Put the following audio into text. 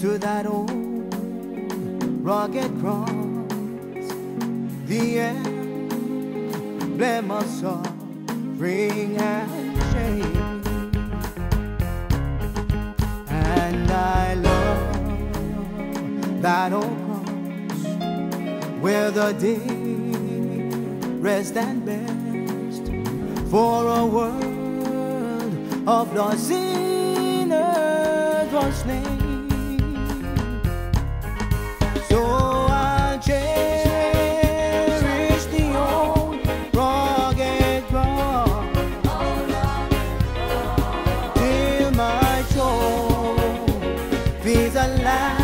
to that old rugged cross, the emblem of suffering and shame. And I love that old cross where the day rest and best for a world of lost So I'll cherish the old till my trophies at last